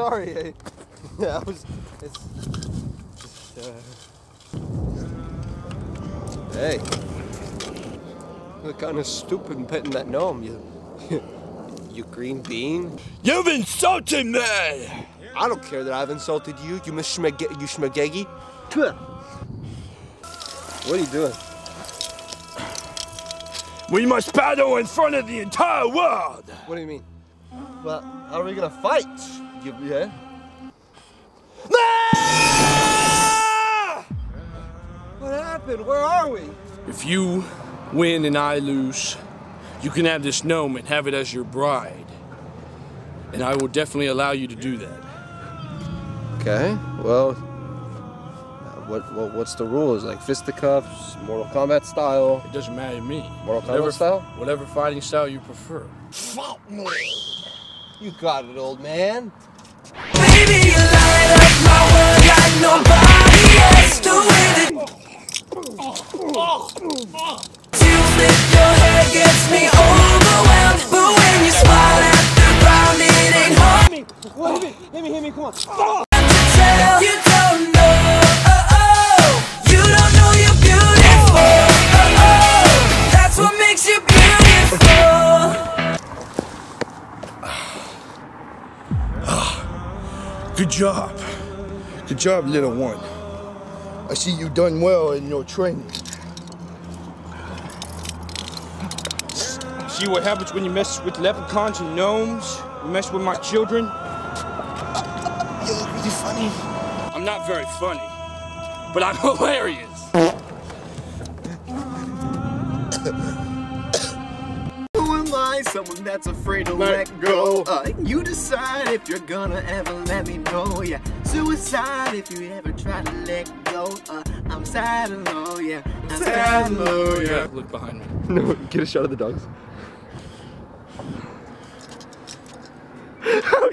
sorry. Eh? yeah, I was. It's. Uh... Hey. You're kind of stupid petting that gnome. You. you green bean. You've insulted me! I don't care that I've insulted you. You miss you schmagegi. What are you doing? We must battle in front of the entire world! What do you mean? Well, how are we gonna fight? You, yeah? Happened? Where are we? If you win and I lose, you can have this gnome and have it as your bride. And I will definitely allow you to do that. Okay, well, uh, what, what what's the rules? Like fisticuffs, Mortal Kombat style? It doesn't matter to me. Mortal Kombat whatever, style? Whatever fighting style you prefer. Fault me! You got it, old man. Baby, hard What? Hit me, hit me, hit me, come on. to. You don't know, oh, oh. you don't know you're beautiful. Oh, oh. That's what makes you beautiful. Good job. Good job, little one. I see you done well in your training. See what happens when you mess with leprechauns and gnomes? You mess with my children? You look really funny. I'm not very funny, but I'm hilarious. Who? Someone that's afraid to let, go. Uh, you decide if you're gonna ever let me know. Yeah, suicide if you ever try to let go. Uh, I'm sad and low, yeah. I'm sad and low, yeah. Look behind me. No, get a shot of the dogs.